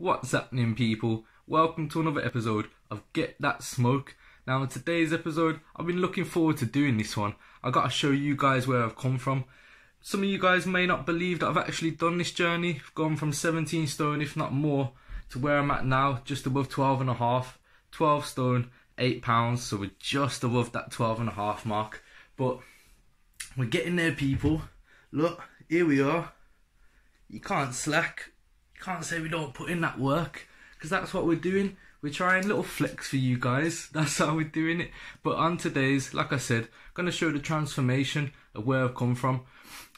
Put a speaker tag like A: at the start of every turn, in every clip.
A: What's happening, people? Welcome to another episode of Get That Smoke. Now, in today's episode, I've been looking forward to doing this one. I gotta show you guys where I've come from. Some of you guys may not believe that I've actually done this journey. I've gone from 17 stone, if not more, to where I'm at now, just above 12 and a half. 12 stone, 8 pounds, so we're just above that 12 and a half mark. But we're getting there, people. Look, here we are. You can't slack. Can't say we don't put in that work because that's what we're doing. We're trying little flex for you guys. That's how we're doing it. But on today's, like I said, going to show the transformation of where I've come from.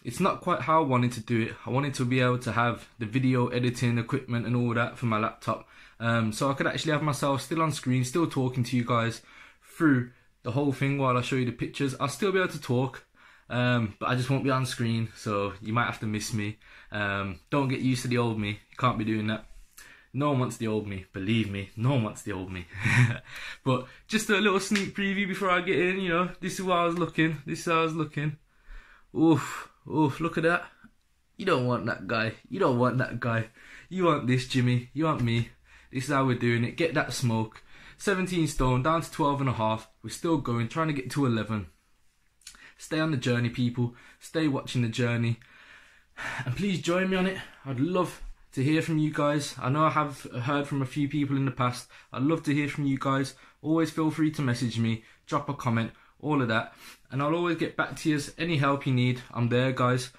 A: It's not quite how I wanted to do it. I wanted to be able to have the video editing equipment and all that for my laptop. Um, so I could actually have myself still on screen, still talking to you guys through the whole thing while I show you the pictures. I'll still be able to talk, um, but I just won't be on screen, so you might have to miss me. Um, don't get used to the old me. You can't be doing that. No one wants the old me, believe me. No one wants the old me. but just a little sneak preview before I get in. You know, this is why I was looking. This is how I was looking. Oof, oof! Look at that. You don't want that guy. You don't want that guy. You want this, Jimmy. You want me. This is how we're doing it. Get that smoke. 17 stone down to 12 and a half. We're still going, trying to get to 11. Stay on the journey, people. Stay watching the journey. And please join me on it. I'd love to hear from you guys. I know I have heard from a few people in the past. I'd love to hear from you guys. Always feel free to message me, drop a comment, all of that. And I'll always get back to you. Any help you need, I'm there, guys.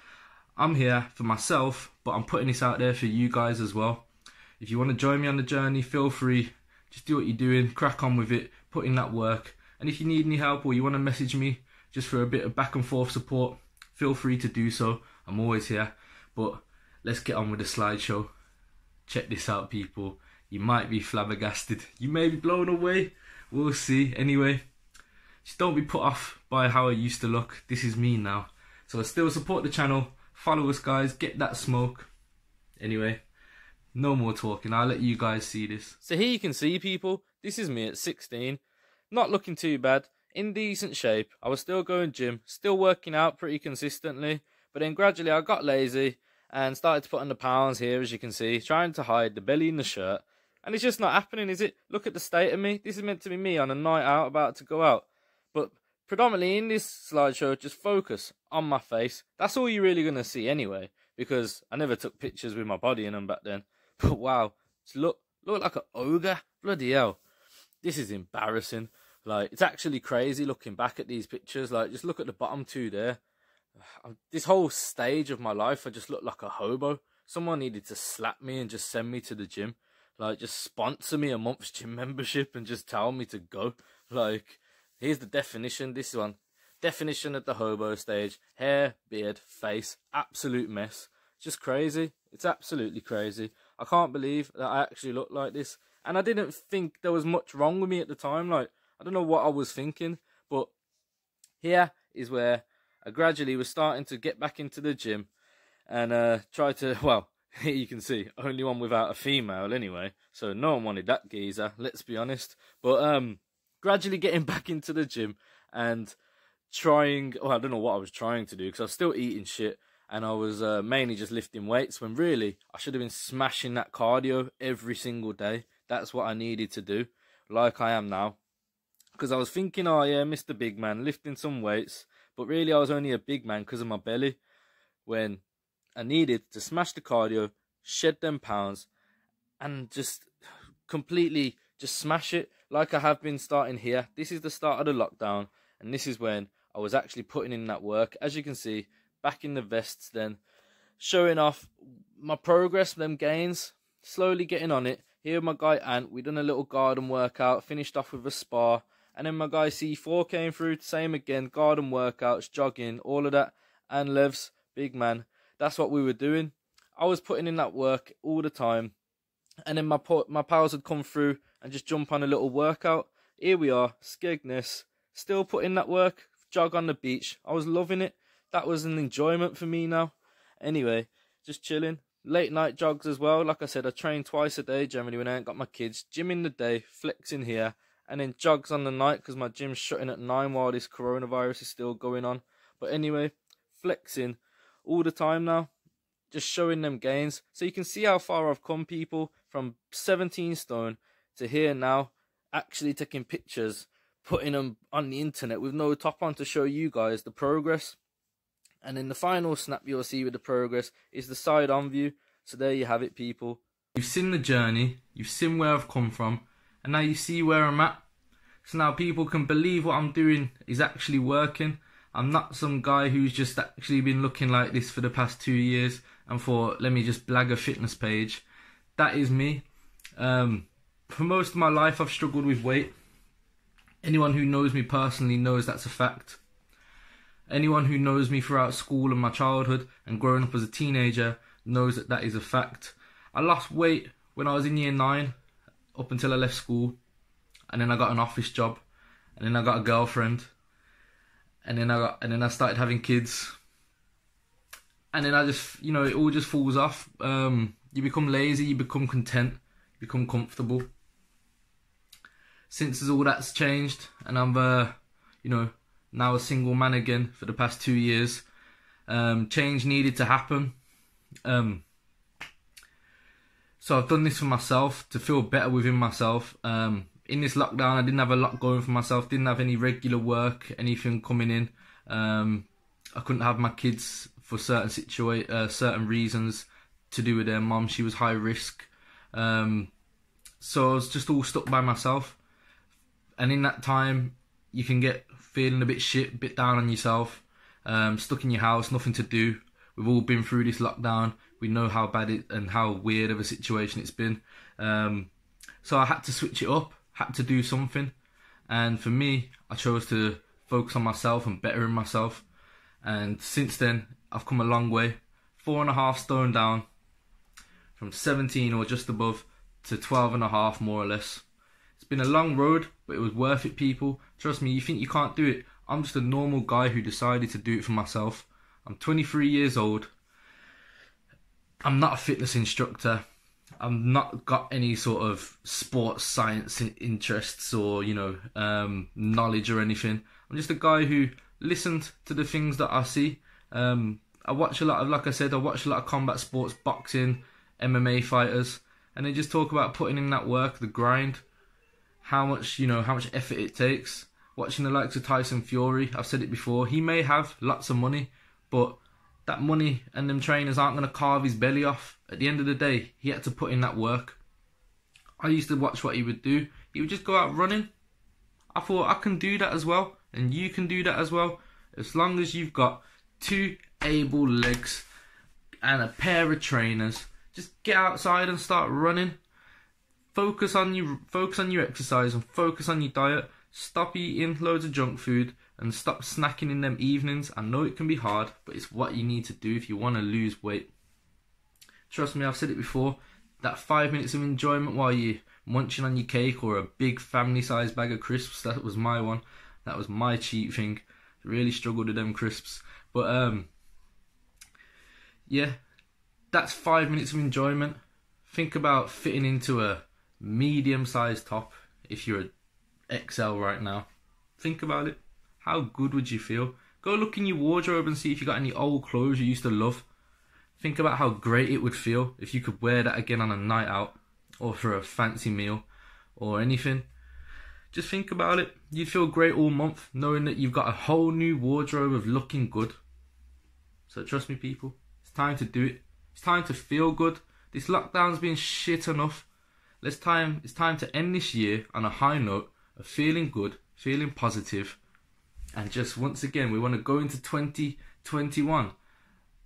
A: I'm here for myself, but I'm putting this out there for you guys as well. If you want to join me on the journey, feel free. Just do what you're doing, crack on with it, put in that work. And if you need any help or you want to message me just for a bit of back and forth support, feel free to do so. I'm always here. But let's get on with the slideshow. Check this out, people. You might be flabbergasted. You may be blown away. We'll see. Anyway, just don't be put off by how I used to look. This is me now. So still support the channel. Follow us, guys. Get that smoke. Anyway, no more talking. I'll let you guys see this.
B: So here you can see people. This is me at 16. Not looking too bad. In decent shape. I was still going gym. Still working out pretty consistently. But then gradually I got lazy and started to put on the pounds here, as you can see, trying to hide the belly in the shirt. And it's just not happening, is it? Look at the state of me. This is meant to be me on a night out about to go out. But predominantly in this slideshow, just focus on my face. That's all you're really going to see anyway, because I never took pictures with my body in them back then. But wow, look, look like an ogre. Bloody hell. This is embarrassing. Like, it's actually crazy looking back at these pictures. Like, just look at the bottom two there. This whole stage of my life, I just looked like a hobo. Someone needed to slap me and just send me to the gym. Like, just sponsor me a month's gym membership and just tell me to go. Like, here's the definition. This one. Definition of the hobo stage. Hair, beard, face. Absolute mess. Just crazy. It's absolutely crazy. I can't believe that I actually looked like this. And I didn't think there was much wrong with me at the time. Like, I don't know what I was thinking. But here is where I gradually was starting to get back into the gym and uh, try to, well, here you can see, only one without a female anyway. So no one wanted that geezer, let's be honest. But um, gradually getting back into the gym and trying, well, I don't know what I was trying to do because I was still eating shit and I was uh, mainly just lifting weights when really I should have been smashing that cardio every single day. That's what I needed to do, like I am now. Because I was thinking, oh yeah, Mr. Big Man, lifting some weights, but really I was only a big man because of my belly. When I needed to smash the cardio, shed them pounds, and just completely just smash it like I have been starting here. This is the start of the lockdown, and this is when I was actually putting in that work. As you can see, back in the vests then, showing off my progress, them gains, slowly getting on it. Here my guy Ant, we done a little garden workout, finished off with a spa, and then my guy C4 came through, same again, garden workouts, jogging, all of that, and Levs, big man. That's what we were doing. I was putting in that work all the time, and then my my pals would come through and just jump on a little workout. Here we are, Skegness, still putting that work, jog on the beach. I was loving it that was an enjoyment for me now. Anyway, just chilling. Late night jogs as well. Like I said, I train twice a day generally when I ain't got my kids. Gym in the day, flexing here, and then jogs on the night because my gym's shutting at 9 while this coronavirus is still going on. But anyway, flexing all the time now. just showing them gains. So you can see how far I've come, people, from 17 stone to here now, actually taking pictures, putting them on the internet with no top on to show you guys the progress. And then the final snap you'll see with the progress is the side on view. So there you have it, people.
A: You've seen the journey, you've seen where I've come from, and now you see where I'm at. So now people can believe what I'm doing is actually working. I'm not some guy who's just actually been looking like this for the past two years and thought, let me just blag a fitness page. That is me. Um, for most of my life, I've struggled with weight. Anyone who knows me personally knows that's a fact. Anyone who knows me throughout school and my childhood and growing up as a teenager knows that that is a fact. I lost weight when I was in year nine, up until I left school, and then I got an office job, and then I got a girlfriend, and then I got, and then I started having kids, and then I just, you know, it all just falls off. Um, you become lazy, you become content, you become comfortable. Since all that's changed, and I'm, uh, you know, now a single man again for the past two years, um, change needed to happen. Um, so I've done this for myself to feel better within myself. Um, in this lockdown, I didn't have a lot going for myself. Didn't have any regular work, anything coming in. Um, I couldn't have my kids for certain situa- uh, certain reasons to do with their mom. She was high risk. Um, so I was just all stuck by myself. And in that time, you can get feeling a bit shit, a bit down on yourself, um, stuck in your house, nothing to do. We've all been through this lockdown. We know how bad it and how weird of a situation it's been. Um, so I had to switch it up, had to do something. And for me, I chose to focus on myself and bettering myself. And since then, I've come a long way. Four and a half stone down from 17 or just above to 12 and a half, more or less. It's been a long road, but it was worth it, people. Trust me, you think you can't do it. I'm just a normal guy who decided to do it for myself. I'm 23 years old. I'm not a fitness instructor. I've not got any sort of sports science interests or you know um, knowledge or anything. I'm just a guy who listened to the things that I see. Um, I watch a lot of, like I said, I watch a lot of combat sports, boxing, MMA fighters, and they just talk about putting in that work, the grind, how much you know, how much effort it takes. Watching the likes of Tyson Fury, I've said it before. He may have lots of money, but that money and them trainers aren't going to carve his belly off. At the end of the day, he had to put in that work. I used to watch what he would do. He would just go out running. I thought I can do that as well, and you can do that as well, as long as you've got two able legs and a pair of trainers. Just get outside and start running. Focus on your focus on your exercise and focus on your diet. Stop eating loads of junk food and stop snacking in them evenings. I know it can be hard, but it's what you need to do if you want to lose weight. Trust me, I've said it before. That five minutes of enjoyment while you're munching on your cake or a big family sized bag of crisps, that was my one. That was my cheat thing. Really struggled with them crisps. But um yeah, that's five minutes of enjoyment. Think about fitting into a medium sized top if you're a XL right now. Think about it. How good would you feel? Go look in your wardrobe and see if you got any old clothes you used to love. Think about how great it would feel if you could wear that again on a night out or for a fancy meal or anything. Just think about it. You'd feel great all month knowing that you've got a whole new wardrobe of looking good. So trust me, people, it's time to do it. It's time to feel good. This lockdown's been shit enough. Let's time. It's time to end this year on a high note of feeling good, feeling positive, and just once again, we want to go into 2021,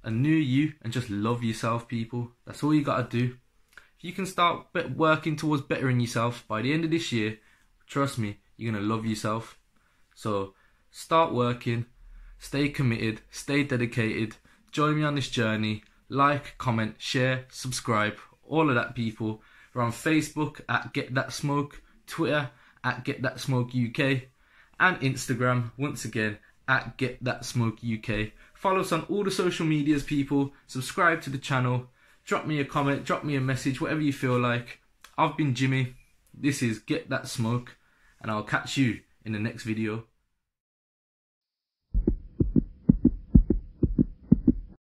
A: a new you, and just love yourself, people. That's all you got to do. If you can start working towards bettering yourself by the end of this year, trust me, you're going to love yourself. So start working, stay committed, stay dedicated, join me on this journey. Like, comment, share, subscribe, all of that, people. We're on Facebook at Get That Smoke, Twitter at Get That Smoke UK and Instagram once again at Get That Smoke UK. Follow us on all the social medias, people. Subscribe to the channel. Drop me a comment, drop me a message, whatever you feel like. I've been Jimmy. This is Get That Smoke, and I'll catch you in the next video.